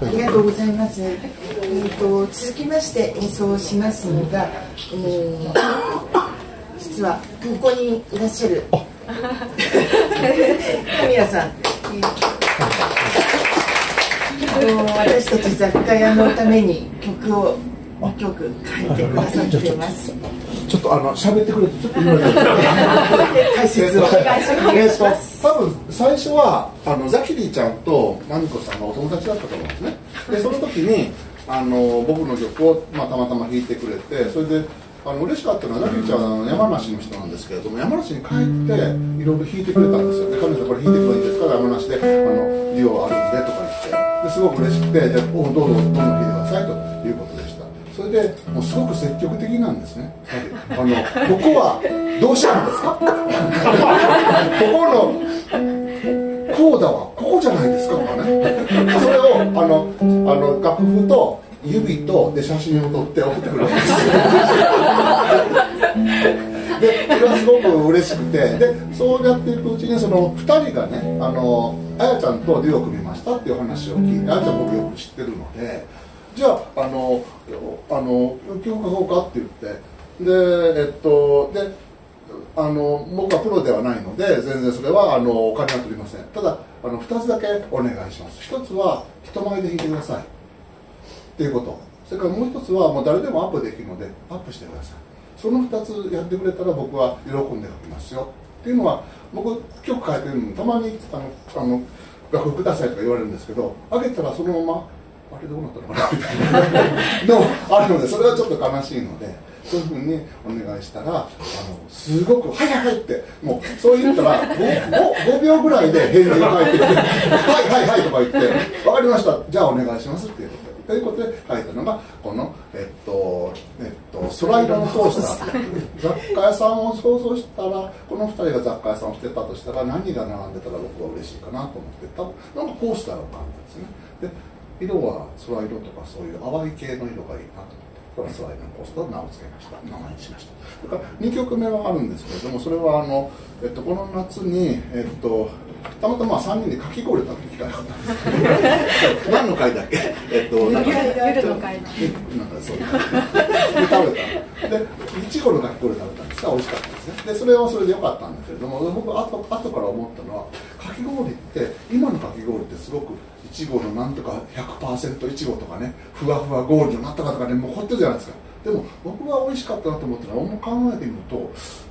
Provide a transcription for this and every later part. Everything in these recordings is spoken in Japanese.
ありがとうございます。えー、と続きまして演奏しますのが、えー、実はここにいらっしゃる神谷さん。あの私たち雑貨屋のために曲を2曲書いてくださっています。ちょっとあの喋ってくれてちょっと言われて解説をお願いします。多分最初はあのザキリーちゃんとマミコさんがお友達だったと思うんですね。でその時にあの僕の曲をまあたまたま弾いてくれてそれで。あの嬉しかったのは、ザキリーちゃんは山梨の人なんですけれども、山梨に帰っていろいろ弾いてくれたんですよ。で、彼女これ弾いてくれいいですか山梨で、あの、リオあるんでとか言って。ですごく嬉しくて、じゃあ、どうぞ、どんどん弾いてくださいということで。それでもうすごく積極的なんですね。あのここはどうしたんですか？ここのコーダはここじゃないですかとかね。それをあのあの楽譜と指とで写真を撮って送ってくるわけです。でそれはすごく嬉しくて。でそうやっていくうちにその2人がねあのあやちゃんとデュオ組みましたっていう話を聞いてあやちゃん僕よく知ってるのでじゃああのあの曲書こうかって言って。でえっとであの僕はプロではないので全然それはあのお金は取りません。ただあの2つだけお願いします。1つは人前で弾いてください。っていうこと。それからもう1つはもう誰でもアップできるのでアップしてください。その2つやってくれたら僕は喜んで書きますよ。っていうのは僕曲書いてるのたまにあのあの楽譜くださいとか言われるんですけどあげたらそのままあれどうなったのかな？みたいな。のあるのでそれはちょっと悲しいのでそういうふうにお願いしたらあのすごく「はいはいはい」ってもうそう言ったら 5, 5, 秒ぐらいで返事が返ってきて「はいはいはい」とか言って「分かりました。じゃあお願いします」っていうこということで書いたのがこの、えっとえっと、空色のコースター雑貨屋さんを想像したらこの2人が雑貨屋さんをしてたとしたら何が並んでたら僕は嬉しいかなと思って多分なんかコースターが浮かんだんですね。で色は空色とかそういう淡い系の色がいいなと思ってこれは空色のコースターと名を付けました名前にしました。それから2曲目はあるんですけれどもそれはあの、えっと、この夏に、えっと、たまたま3人でかき氷食べる機会があったんです何の会だっけ？えっと夜の会なんかそう。で食べた。でいちごのかき氷食べたんですが美味しかったですね。でそれはそれで良かったんだけれども僕後後から思ったのはかき氷って今のかき氷ってすごくいちごのなんとか100%いちごとかねふわふわゴールドなんとかとかねもうほってるじゃないですか。でも僕が美味しかったなと思ったら考えてみると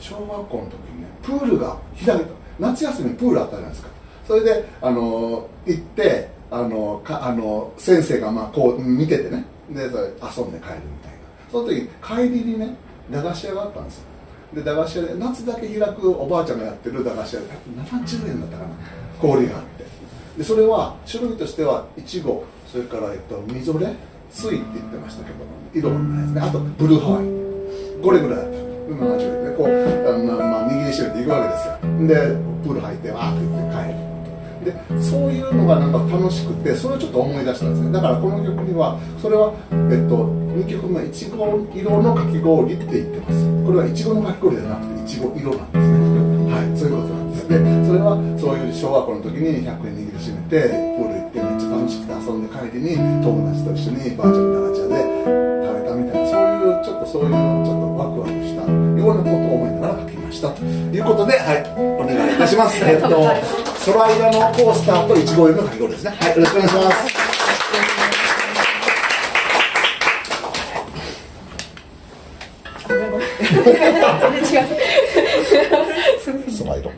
小学校の時にねプールが開けた。夏休みにプールあったじゃないですか。それであの行ってあのかあの先生がまあこう見ててね。でそれ遊んで帰るみたいな。その時帰りにね駄菓子屋があったんですよ。で駄菓子屋で夏だけ開くおばあちゃんがやってる駄菓子屋。で70円だったかな。氷があって。でそれは種類としてはいちご。それから、えっと、みぞれ。水って言ってましたけど色のないですね。あとブルーハワイ。これぐらいだった。70円でこうあの、まあ、握りしめていくわけですよ。でプール入ってわーって。でそういうのがなんか楽しくてそれをちょっと思い出したんですね。だからこの曲にはそれは、えっと、2曲目いちご色のかき氷って言ってます。これはいちごのかき氷じゃなくていちご色なんですね。はいそういうことなんです。でそれはそういう小学校の時に100円握りしめてプール行ってめっちゃ楽しくて遊んで帰りに友達と一緒にばあちゃんの駄菓子屋で食べたみたいなそういうちょっとそういうちょっとワクワクしたようなことを思いながら書きました。ということではいお願いいたします。えっと空色のコースターといちご色のかき氷ですねはいよろしくお願いします全然違う。空色。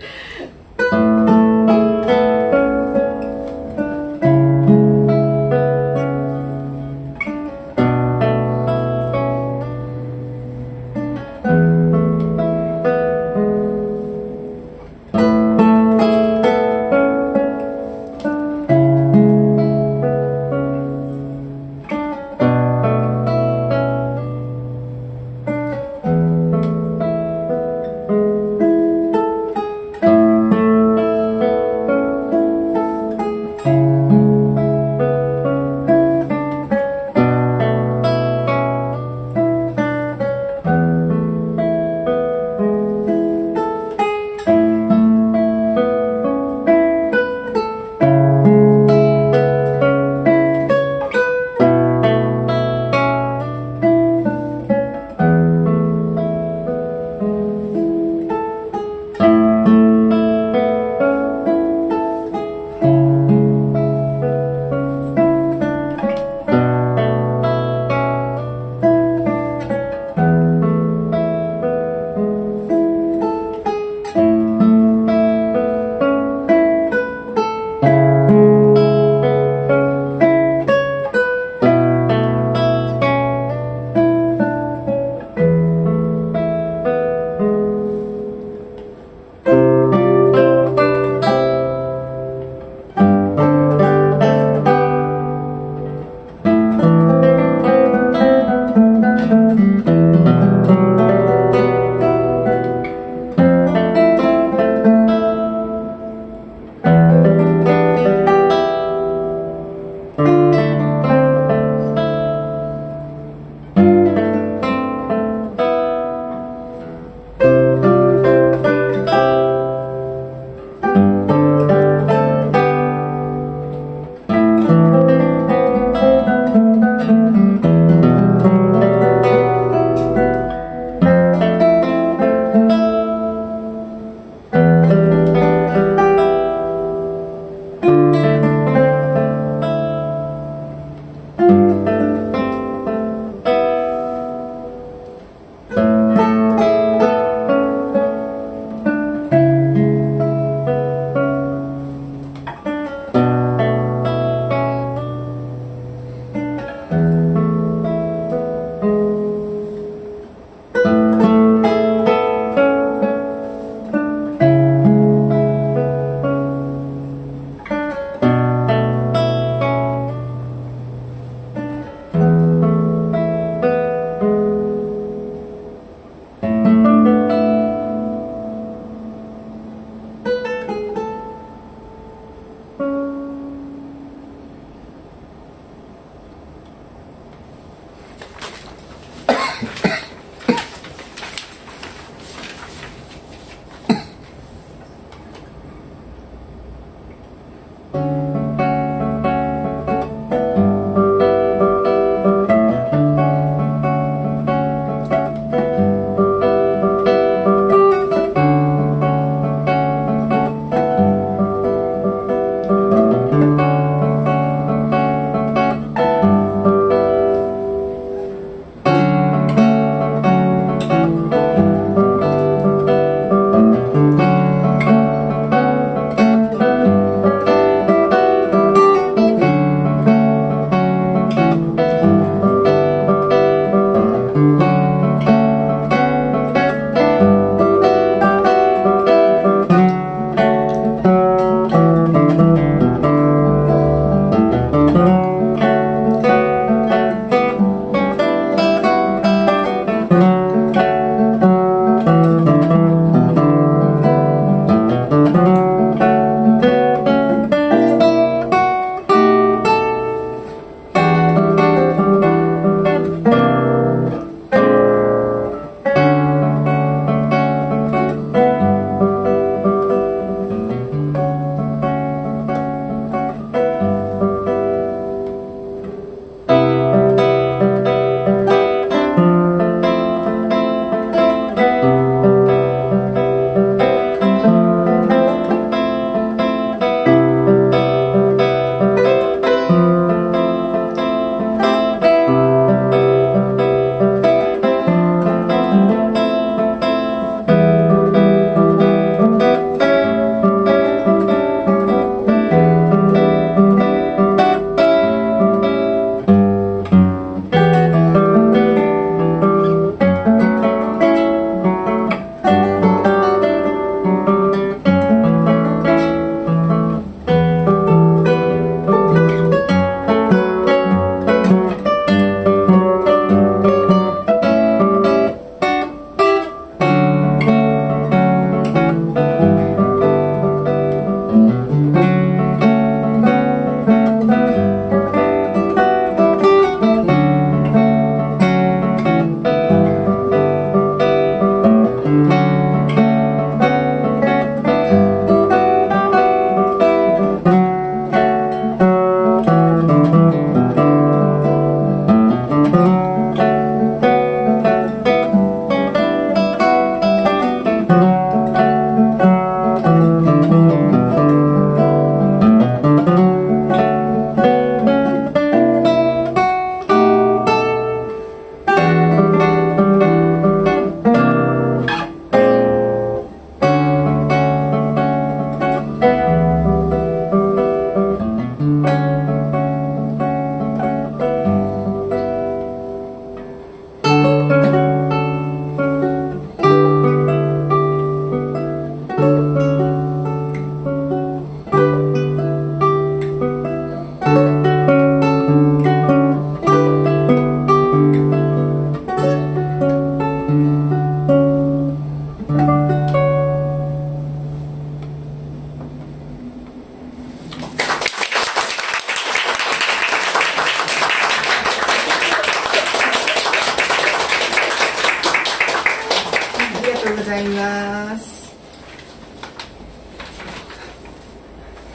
います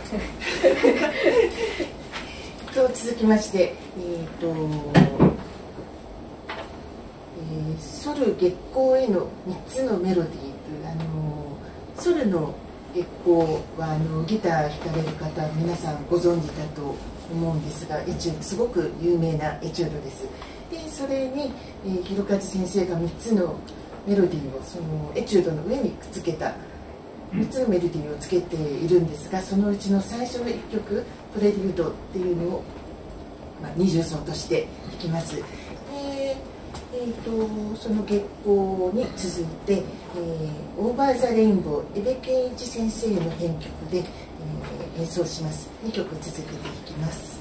と続きましてえっ、ー、と、えー「ソル月光への3つのメロディー」というあのソルの月光はあのギター弾かれる方皆さんご存知だと思うんですがエチュードすごく有名なエチュードです。でそれに、えー、広和先生が三つのメロディーをそのエチュードの上にくっつけた3つのメロディーをつけているんですがそのうちの最初の1曲「プレリュード」っていうのを、まあ、二重奏として弾きます。でえー、とその月光に続いて「えー、オーバー・ザ・レインボー」江部健一先生の編曲で、えー演奏します。2曲続けて弾きます、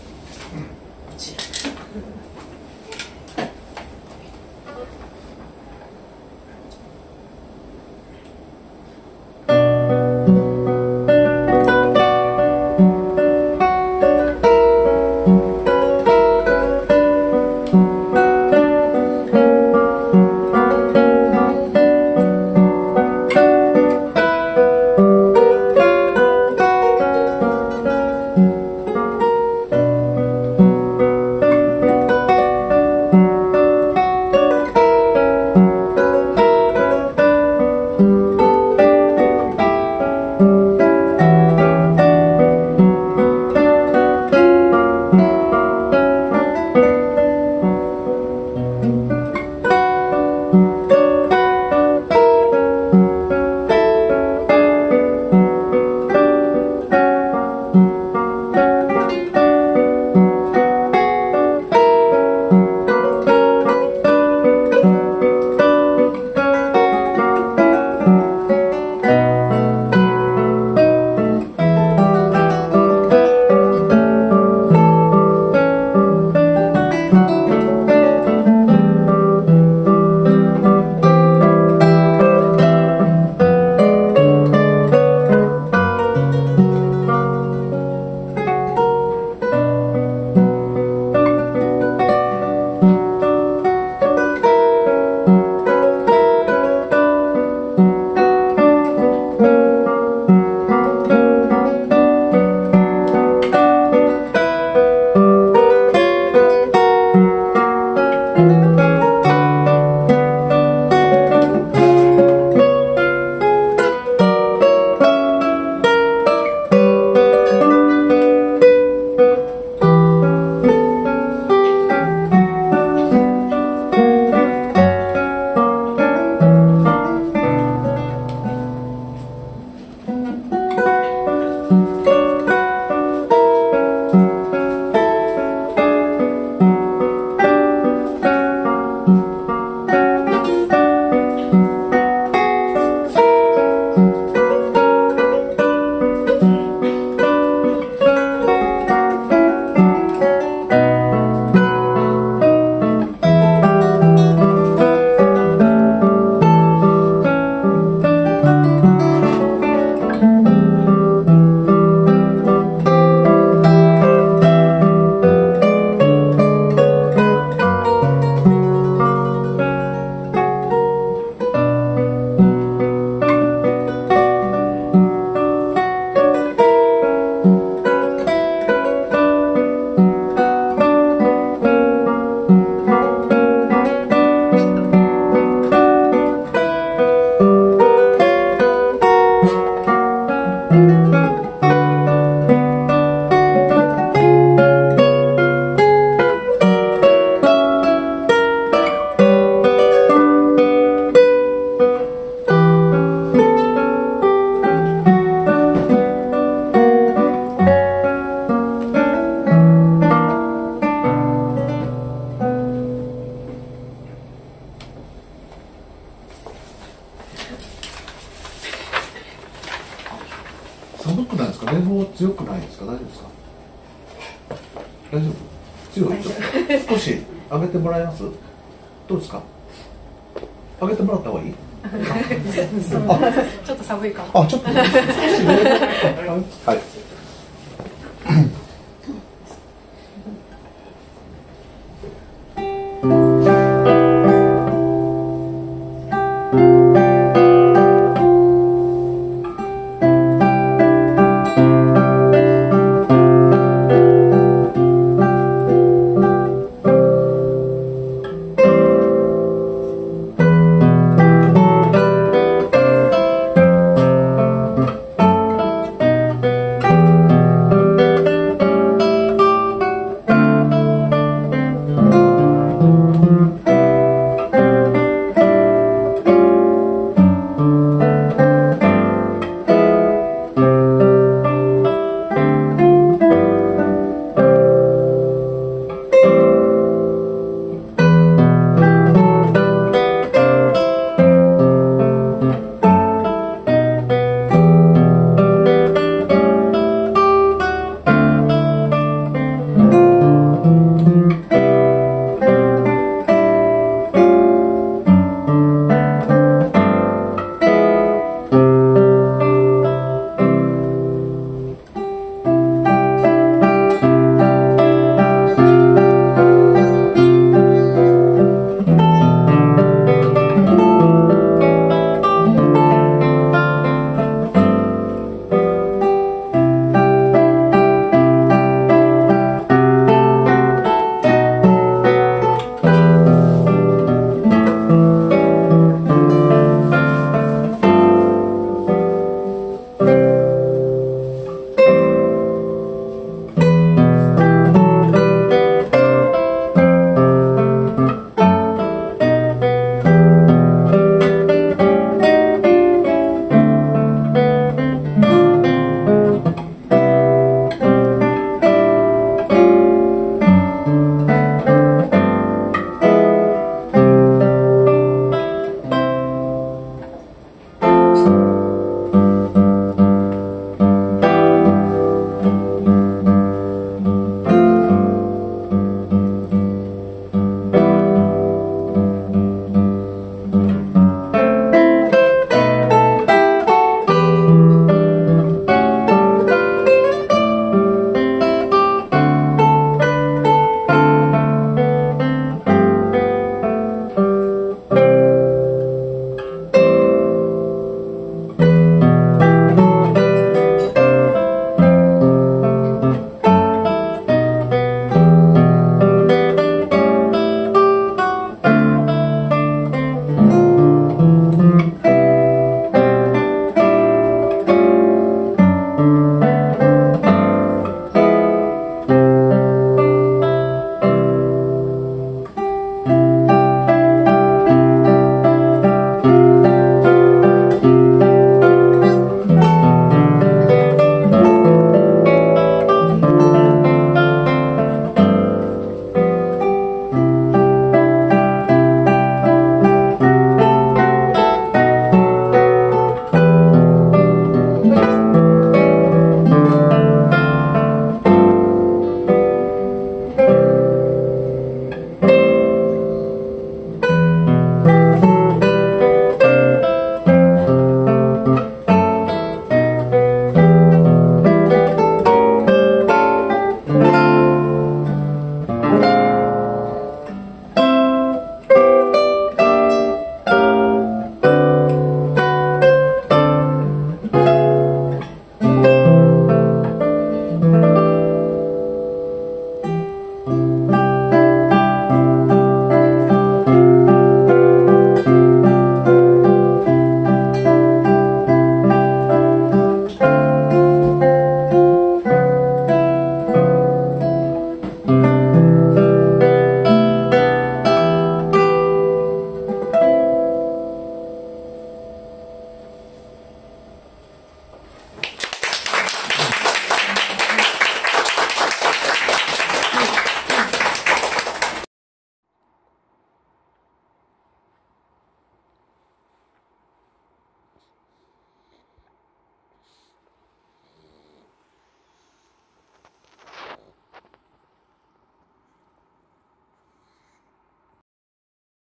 寒くないですか？冷房強くないですか？大丈夫ですか？大丈夫？強い？少し上げてもらえます？どうですか？上げてもらった方がいい？ちょっと寒いかも。あちょっと。はい